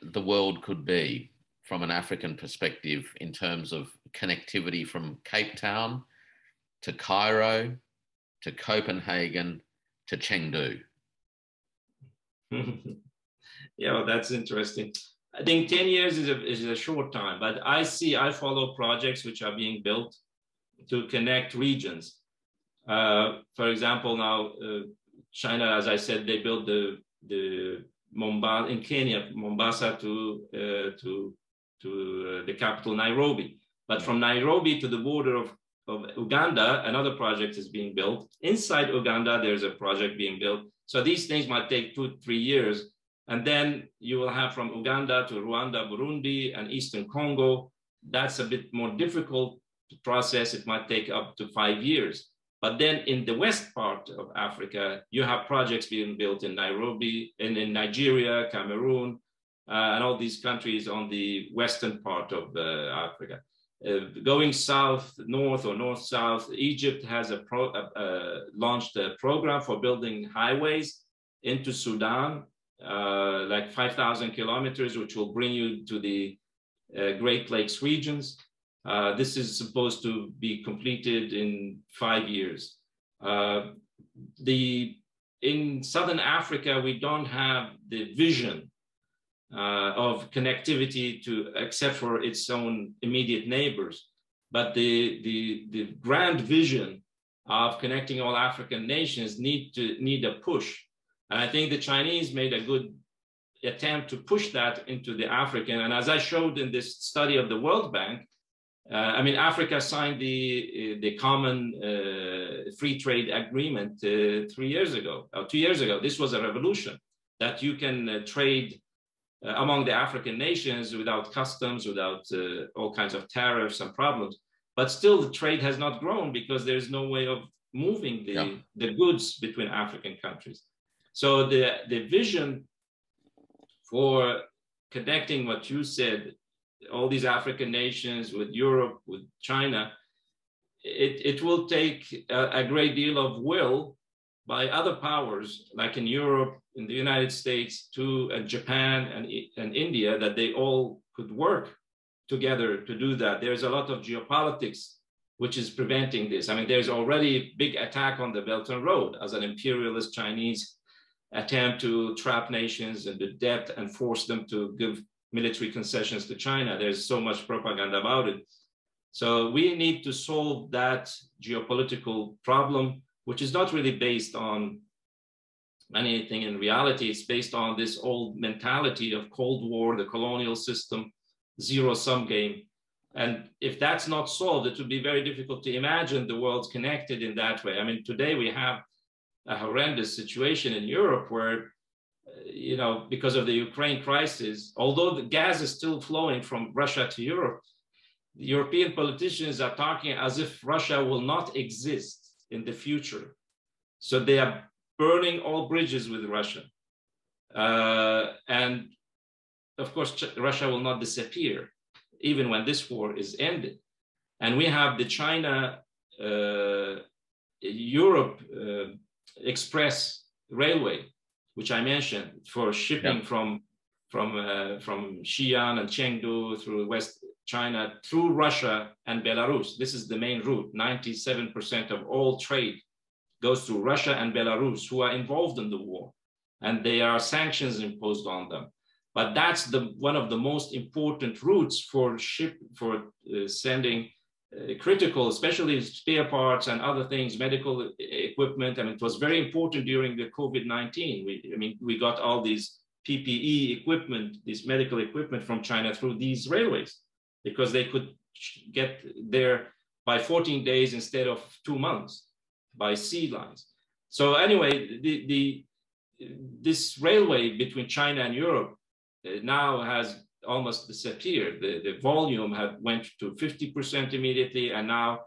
A: the world could be from an African perspective in terms of connectivity from Cape Town to Cairo to Copenhagen to Chengdu? [LAUGHS]
B: yeah, well, that's interesting. I think 10 years is a, is a short time, but I see, I follow projects which are being built to connect regions. Uh, for example, now uh, China, as I said, they built the the Mombasa in Kenya, Mombasa to uh, to to uh, the capital Nairobi. But from Nairobi to the border of, of Uganda, another project is being built. Inside Uganda, there's a project being built. So these things might take two, three years. And then you will have from Uganda to Rwanda, Burundi, and Eastern Congo. That's a bit more difficult to process, it might take up to five years. But then in the west part of Africa, you have projects being built in Nairobi, and in Nigeria, Cameroon, uh, and all these countries on the western part of uh, Africa. Uh, going south, north, or north south, Egypt has a pro, uh, launched a program for building highways into Sudan, uh, like 5,000 kilometers, which will bring you to the uh, Great Lakes regions. This is supposed to be completed in five years. The in Southern Africa, we don't have the vision uh, of connectivity to except for its own immediate neighbors, but the the the grand vision of connecting all African nations need to need a push, and I think the Chinese made a good attempt to push that into the African. And as I showed in this study of the World Bank, uh, I mean, Africa signed the the common uh, free trade agreement uh, three years ago, or two years ago. This was a revolution that you can uh, trade uh, among the African nations without customs, without uh, all kinds of tariffs and problems. But still, the trade has not grown because there's no way of moving the, yeah. the goods between African countries. So the the vision for connecting what you said all these African nations, with Europe, with China, it, it will take a, a, great deal of will by other powers, like in Europe, in the United States, to and Japan and, and India, that they all could work together to do that. There's a lot of geopolitics which is preventing this. I mean, there's already a big attack on the Belt and Road as an imperialist Chinese attempt to trap nations into debt and force them to give military concessions to China. There's so much propaganda about it. So we need to solve that geopolitical problem, which is not really based on anything in reality. It's based on this old mentality of Cold War, the colonial system, zero sum game. And if that's not solved, it would be very difficult to imagine the world's connected in that way. I mean, today we have a horrendous situation in Europe where, uh, you know, because of the Ukraine crisis, although the gas is still flowing from Russia to Europe, European politicians are talking as if Russia will not exist in the future. So they are burning all bridges with Russia. Uh, and of course, Russia will not disappear, even when this war is ended. And we have the China uh, Europe uh, Express Railway, which I mentioned for shipping yeah. from from uh, from Xi'an and Chengdu through West China through Russia and Belarus. This is the main route. 97% of all trade goes to Russia and Belarus, who are involved in the war, and there are sanctions imposed on them. But that's the one of the most important routes for ship for uh, sending uh, critical, especially spare parts and other things, medical equipment. I mean, it was very important during the COVID-19. We, I mean, we got all these PPE equipment, this medical equipment from China through these railways because they could get there by 14 days instead of two months by sea lines. So anyway, the, the this railway between China and Europe uh, now has almost disappeared. The, the volume had went to 50% immediately, and now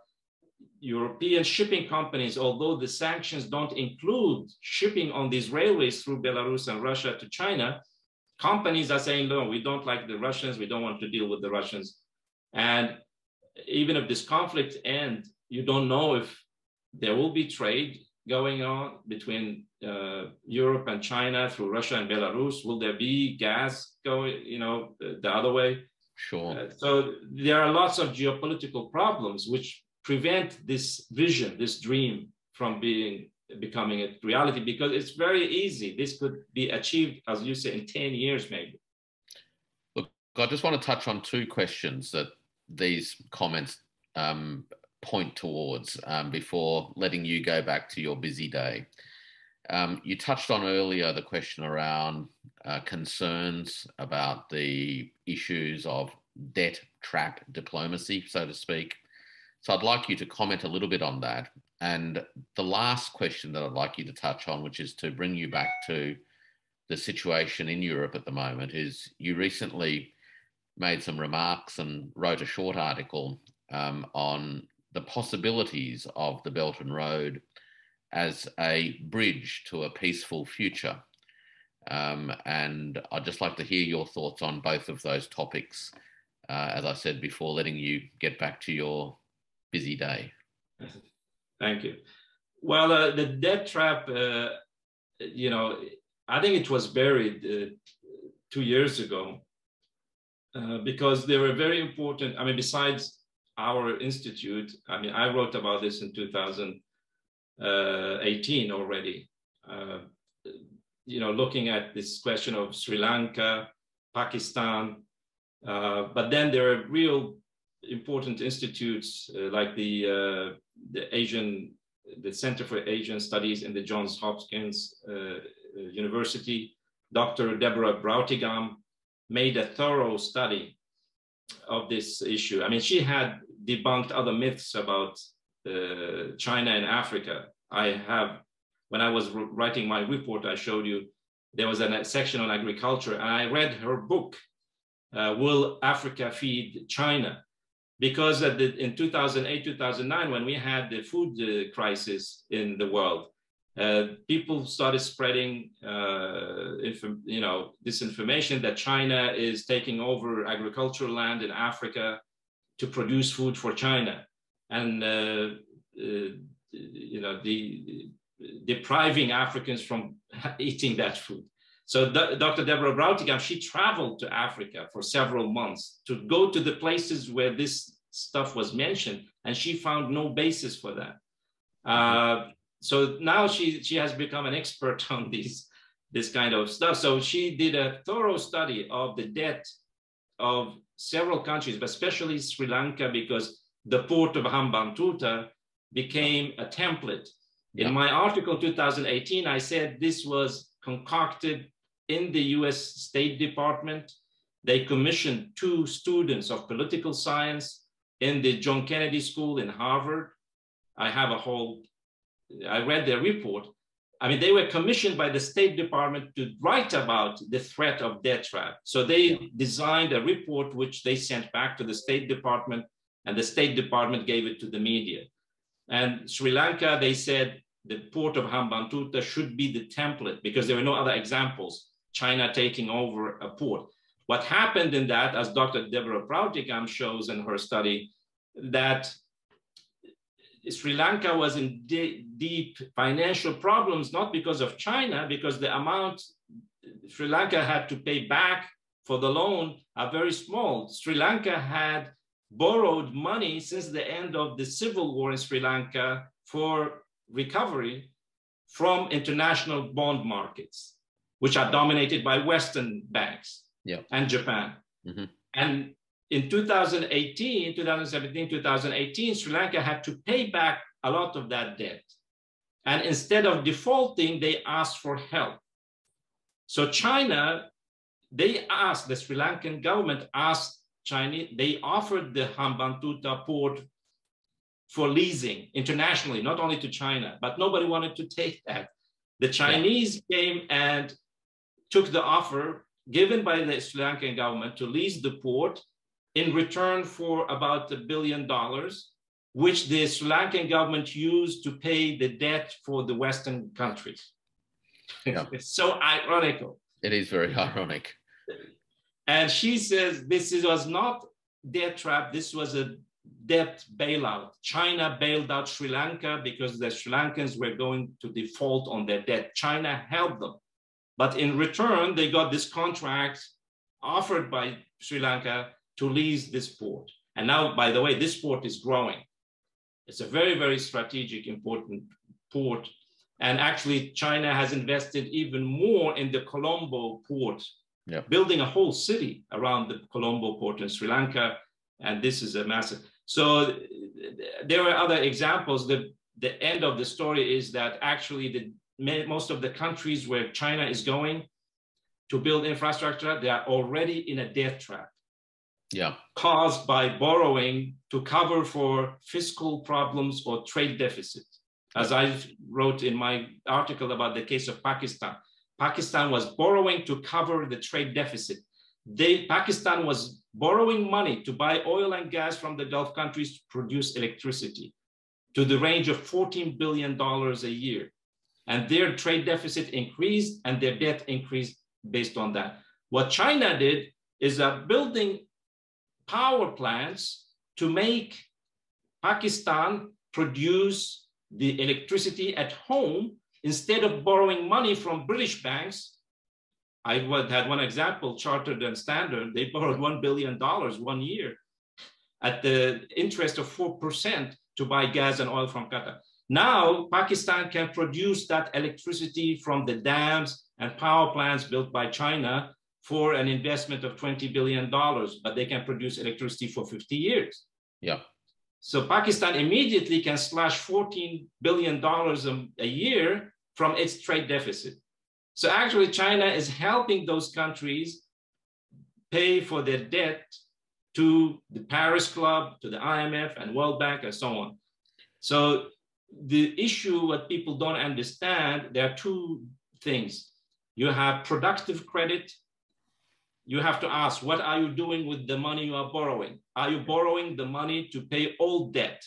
B: European shipping companies, although the sanctions don't include shipping on these railways through Belarus and Russia to China, companies are saying, no, we don't like the Russians, we don't want to deal with the Russians. And even if this conflict ends, you don't know if there will be trade going on between uh, Europe and China through Russia and Belarus. Will there be gas going, you know, the, the other way?
A: Sure. Uh,
B: so there are lots of geopolitical problems which prevent this vision, this dream from being becoming a reality because it's very easy. This could be achieved, as you say, in 10 years maybe.
A: Look, I just want to touch on two questions that these comments um, point towards um, before letting you go back to your busy day. Um, you touched on earlier the question around uh, concerns about the issues of debt trap diplomacy, so to speak. So I'd like you to comment a little bit on that. And the last question that I'd like you to touch on, which is to bring you back to the situation in Europe at the moment, is you recently made some remarks and wrote a short article um, on the possibilities of the Belt and Road as a bridge to a peaceful future. Um, and I'd just like to hear your thoughts on both of those topics, uh, as I said before, letting you get back to your busy day.
B: Thank you. Well, uh, the debt trap, uh, you know, I think it was buried uh, two years ago uh, because they were very important. I mean, besides our institute, I mean, I wrote about this in 2018 already. Uh, you know, looking at this question of Sri Lanka, Pakistan, uh, but then there are real important institutes uh, like the uh, the Asian, the Center for Asian Studies in the Johns Hopkins University. Dr. Deborah Brautigam made a thorough study of this issue. I mean, she had debunked other myths about uh, China and Africa. I have, when I was writing my report, I showed you there was a section on agriculture, and I read her book, uh, Will Africa Feed China? Because the, in 2008, 2009, when we had the food uh, crisis in the world, uh, people started spreading, uh, you know, disinformation that China is taking over agricultural land in Africa to produce food for China, and uh, uh you know, the depriving Africans from [LAUGHS] eating that food. So Dr. Deborah Brautigam, she traveled to Africa for several months to go to the places where this stuff was mentioned, and she found no basis for that. Uh, so now she she has become an expert [LAUGHS] on these this kind of stuff. So she did a thorough study of the debt of several countries, but especially Sri Lanka, because the port of Hambantota became a template. Yeah. In my article 2018, I said this was concocted in the US State Department. they commissioned two students of political science in the John Kennedy School in Harvard. I have a whole, I read their report. I mean, they were commissioned by the State Department to write about the threat of debt trap. So they yeah. designed a report which they sent back to the State Department, and the State Department gave it to the media. And Sri Lanka, they said the port of Hambantota should be the template because there were no other examples, China taking over a port. What happened in that, as Dr. Deborah Brautigam shows in her study, that Sri Lanka was in de deep financial problems, not because of China, because the amount Sri Lanka had to pay back for the loan are very small. Sri Lanka had borrowed money since the end of the civil war in Sri Lanka for recovery from international bond markets, which are dominated by Western banks
A: yeah.
B: and Japan. Mm-hmm. And in 2018, 2017, 2018, Sri Lanka had to pay back a lot of that debt. And instead of defaulting, they asked for help. So China, they asked, the Sri Lankan government asked Chinese, they offered the Hambantota port for leasing internationally, not only to China, but nobody wanted to take that. The Chinese yeah. came and took the offer given by the Sri Lankan government to lease the port in return for about a billion dollars, which the Sri Lankan government used to pay the debt for the Western countries. Yeah. [LAUGHS] it's so ironical.
A: It is very ironic.
B: And she says this was not debt trap, this was a debt bailout. China bailed out Sri Lanka because the Sri Lankans were going to default on their debt. China helped them. But in return, they got this contract offered by Sri Lanka to lease this port. And now, by the way, this port is growing. It's a very, very strategic, important port. And actually, China has invested even more in the Colombo port,
A: yeah.
B: building a whole city around the Colombo port in Sri Lanka. And this is a massive. So there are other examples. The, the end of the story is that actually the most of the countries where China is going to build infrastructure, they are already in a death trap.
A: Yeah.
B: Caused by borrowing to cover for fiscal problems or trade deficit. As I wrote in my article about the case of Pakistan, Pakistan was borrowing to cover the trade deficit. They, Pakistan was borrowing money to buy oil and gas from the Gulf countries to produce electricity to the range of $14 billion a year and their trade deficit increased and their debt increased based on that. What China did is that building power plants to make Pakistan produce the electricity at home instead of borrowing money from British banks. I had one example, Chartered and Standard, they borrowed $1 billion one year at the interest of 4% to buy gas and oil from Qatar. Now, Pakistan can produce that electricity from the dams and power plants built by China for an investment of $20 billion, but they can produce electricity for 50 years.
A: Yeah.
B: So Pakistan immediately can slash $14 billion a, year from its trade deficit. So actually, China is helping those countries pay for their debt to the Paris Club, to the IMF and World Bank, and so on. So the issue what people don't understand, there are two things. You have productive credit. You have to ask, what are you doing with the money you are borrowing? Are you borrowing the money to pay old debt?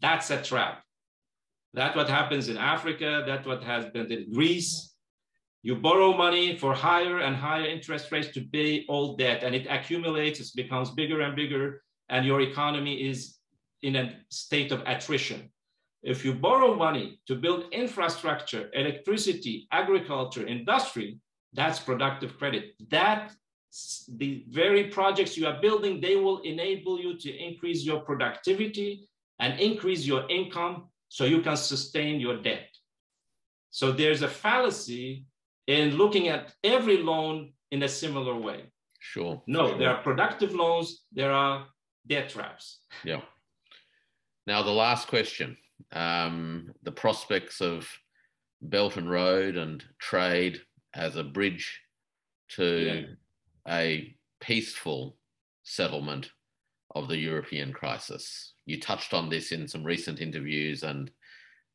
B: That's a trap. That's what happens in Africa. That's what has been in Greece. You borrow money for higher and higher interest rates to pay old debt, and it accumulates, it becomes bigger and bigger, and your economy is in a state of attrition. If you borrow money to build infrastructure, electricity, agriculture, industry, that's productive credit. That the very projects you are building, they will enable you to increase your productivity and increase your income so you can sustain your debt. So there's a fallacy in looking at every loan in a similar way.
A: Sure.
B: No,
A: sure.
B: there are productive loans, there are debt traps.
A: Yeah. Now, the last question um, the prospects of Belt and Road and trade as a bridge to yeah. a peaceful settlement of the European crisis. You touched on this in some recent interviews, and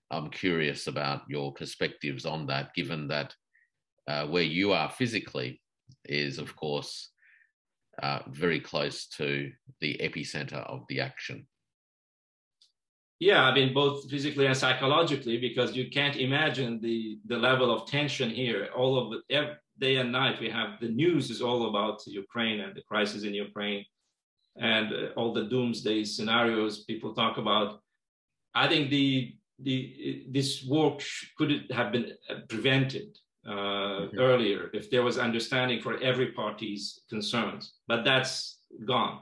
A: I'm curious about your perspectives on that, given that uh, where you are physically is, of course, uh, very close to the epicenter of the action.
B: Yeah, I mean, both physically and psychologically, because you can't imagine the, the level of tension here. All of it, every day and night, we have the news is all about Ukraine and the crisis in Ukraine and uh, all the doomsday scenarios people talk about. I think the the this war could have been prevented uh, mm-hmm. earlier if there was understanding for every party's concerns, but that's gone.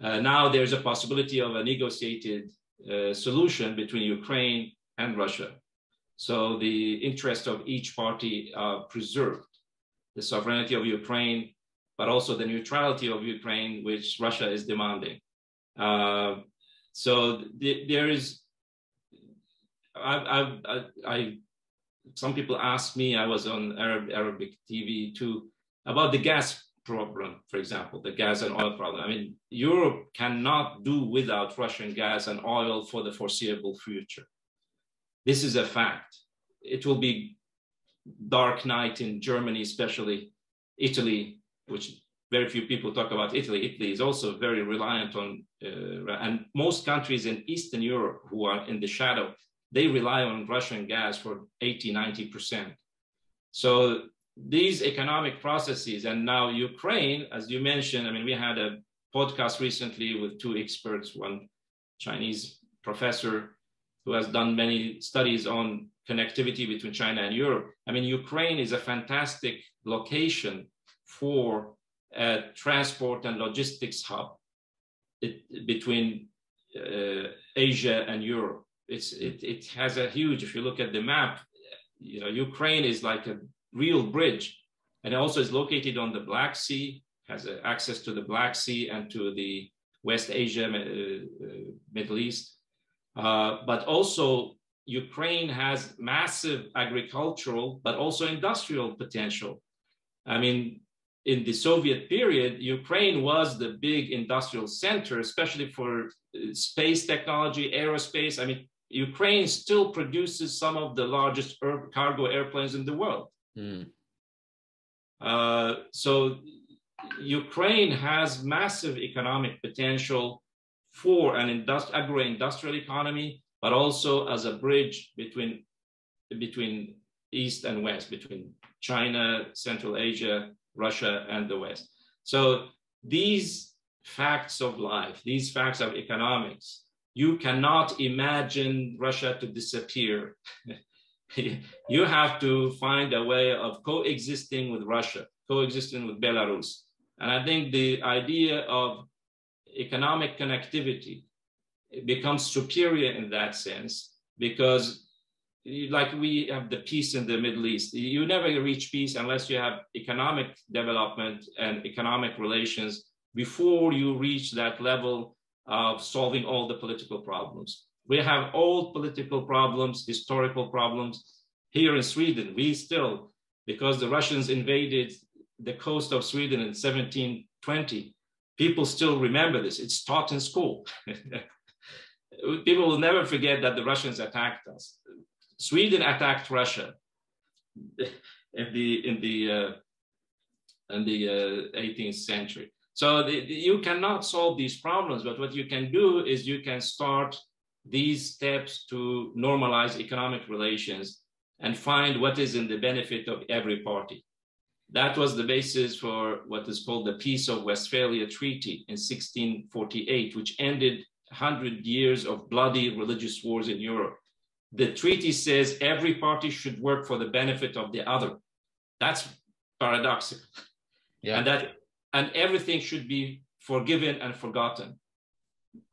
B: Uh, now there's a possibility of a negotiated uh, solution between Ukraine and Russia. So the interest of each party are preserved. The sovereignty of Ukraine but also the neutrality of Ukraine, which Russia is demanding. Uh, so the, there is, I, I, I, I, some people ask me, I was on Arab, Arabic TV too, about the gas problem, for example, the gas and oil problem. I mean, Europe cannot do without Russian gas and oil for the foreseeable future. This is a fact. It will be dark night in Germany, especially Italy, which very few people talk about Italy. Italy is also very reliant on, uh, and most countries in Eastern Europe who are in the shadow, they rely on Russian gas for 80, 90%. So these economic processes, and now Ukraine, as you mentioned, I mean, we had a podcast recently with two experts, one Chinese professor who has done many studies on connectivity between China and Europe. I mean, Ukraine is a fantastic location for a transport and logistics hub it, between uh, Asia and Europe. It's, it, it has a huge, if you look at the map, you know, Ukraine is like a real bridge. And also is located on the Black Sea, has access to the Black Sea and to the West Asia, uh, uh, Middle East. Uh, but also Ukraine has massive agricultural, but also industrial potential. I mean, in the Soviet period, Ukraine was the big industrial center, especially for uh, space technology, aerospace. I mean, Ukraine still produces some of the largest cargo airplanes in the world. Mm. Uh, so Ukraine has massive economic potential for an industri- agro-industrial economy, but also as a bridge between between East and West, between China, Central Asia, Russia, and the West. So these facts of life, these facts of economics, you cannot imagine Russia to disappear. [LAUGHS] [LAUGHS] you have to find a way of coexisting with Russia, coexisting with Belarus. And I think the idea of economic connectivity becomes superior in that sense because like we have the peace in the Middle East. You never reach peace unless you have economic development and economic relations before you reach that level of solving all the political problems. We have old political problems, historical problems. Here in Sweden, we still, because the Russians invaded the coast of Sweden in 1720, people still remember this. It's taught in school. [LAUGHS] people will never forget that the Russians attacked us. Sweden attacked Russia [LAUGHS] in the in the uh, in the uh, 18th century. So the, the, you cannot solve these problems, but what you can do is you can start these steps to normalize economic relations and find what is in the benefit of every party. That was the basis for what is called the Peace of Westphalia Treaty in 1648, which ended 100 years of bloody religious wars in Europe the treaty says every party should work for the benefit of the other. That's paradoxical. Yeah. And that and everything should be forgiven and forgotten.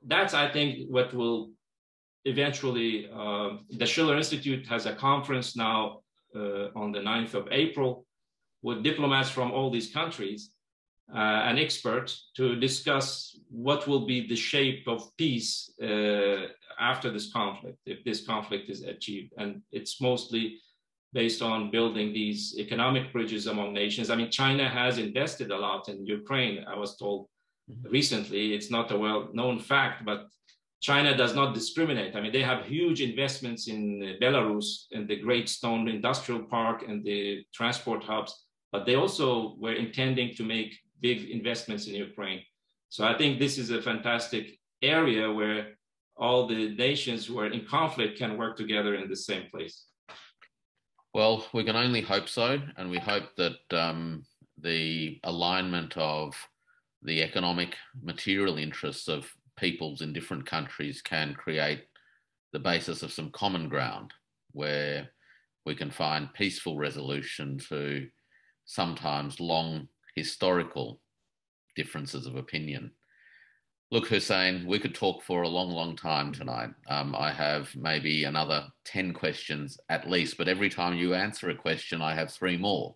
B: That's, I think, what will eventually. Uh, the Schiller Institute has a conference now uh, on the 9th of April with diplomats from all these countries uh, and experts to discuss what will be the shape of peace uh, after this conflict, if this conflict is achieved. And it's mostly based on building these economic bridges among nations. I mean, China has invested a lot in Ukraine. I was told mm-hmm. recently, it's not a well known fact, but China does not discriminate. I mean, they have huge investments in Belarus and the Great Stone Industrial Park and the transport hubs, but they also were intending to make big investments in Ukraine. So I think this is a fantastic area where all the nations who are in conflict can work together in the same place.
A: Well, we can only hope so, and we hope that um, the alignment of the economic, material interests of peoples in different countries can create the basis of some common ground where we can find peaceful resolution to sometimes long historical differences of opinion. Look, Hussein, we could talk for a long, long time tonight. Um, I have maybe another 10 questions at least, but every time you answer a question, I have three more.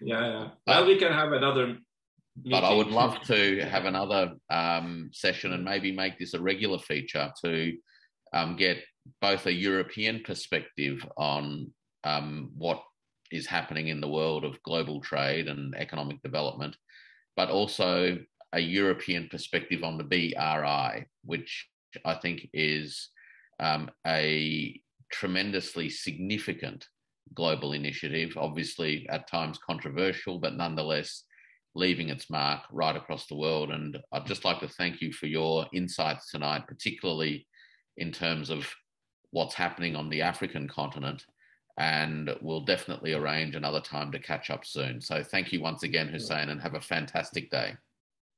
B: Yeah, yeah. Well, we can have another.
A: But I would love to [LAUGHS] have another um, session and maybe make this a regular feature to um, get both a European perspective on um, what is happening in the world of global trade and economic development, but also a European perspective on the BRI, which I think is um, a tremendously significant global initiative, obviously at times controversial, but nonetheless leaving its mark right across the world. And I'd just like to thank you for your insights tonight, particularly in terms of what's happening on the African continent. And we'll definitely arrange another time to catch up soon. So thank you once again, Hussein, and have a fantastic day.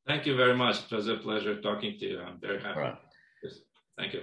B: Thank you very much. It was a pleasure talking to you. I'm very happy. Right. Thank you.